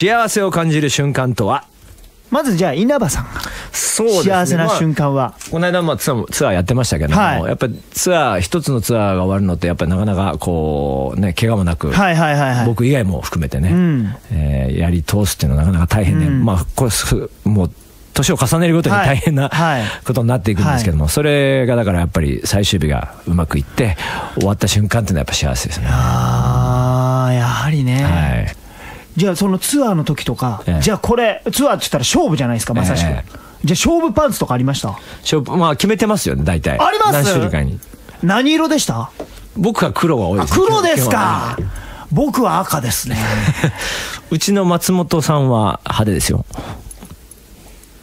幸せを感じる瞬間とは？まずじゃあ稲葉さんが。幸せな瞬間は、この間まあツアーやってましたけども、はい。やっぱりツアー一つのツアーが終わるのってやっぱりなかなかこうね怪我もなく、はいはいはいはい。僕以外も含めてね、うん。えーやり通すっていうのはなかなか大変で、うん。まあこれすもう年を重ねるごとにはい。大変なはい。ことになっていくんですけども、それがだからやっぱり最終日がうまくいって終わった瞬間っていうのはやっぱ幸せですね。じゃあそのツアーの時とか、ええ。じゃあこれツアーって言ったら勝負じゃないですかまさしく、ええじゃあ勝負パンツとかありました？勝負まあ決めてますよね大体。あります？何種類かに。何色でした？僕は黒が多いあです。ね黒ですか？僕は赤ですね。うちの松本さんは派手ですよ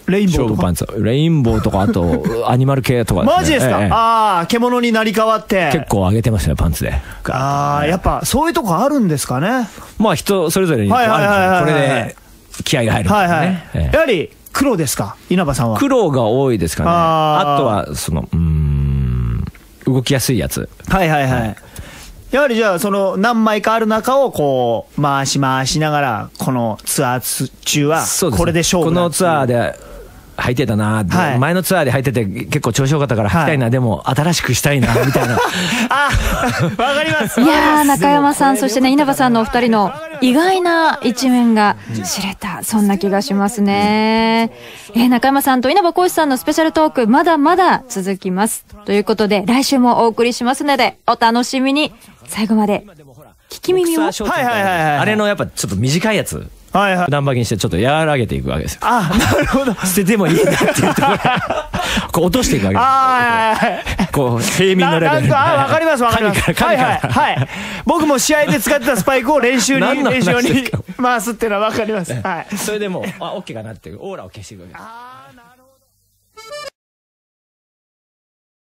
レインボーとかパンツ。レインボーとかあと アニマル系とか、マジですか、ええ。ああ獣になり変わって。結構上げてますねパンツで。ああやっぱそういうとこあるんですかね？まあ人それぞれにこれで気合が入るんですはいはい、ええ。やはり黒ですか？稲葉さんは。黒が多いですかね。あとはそのうーん動きやすいやつ。はいはい。はい。やはりじゃあ、その何枚かある中をこう、回し回しながら、このツアーつ中はこれで勝負このツアーで。で履いてたな、ではい前のツアーで履いてて結構調子よかったから履きたいな、でも新しくしたいなみたいな あ、わかります。いやー、中山さん、そしてね、稲葉さんのお二人の意外な一面が知れた、そんな気がしますね。えー中山さんと稲葉浩志さんのスペシャルトーク、まだまだ続きます。ということで、来週もお送りしますので、お楽しみに。最後まで、聞き耳を。はいはいはいはいあれのやっぱちょっと短いやつはいはい普。段履きにしてちょっと和らげていくわけですよあ、なるほど。捨ててもいいなっていうところ こう落としていくわけですあはいはいはい。こう平民のレベルでななんとあ、わかりますわかります。はいはいはい。僕も試合で使ってたスパイクを練習に、練習に回すっていうのはわかります。はい。それでもうあオッケーかなっていうオーラを消していくわけですあーなる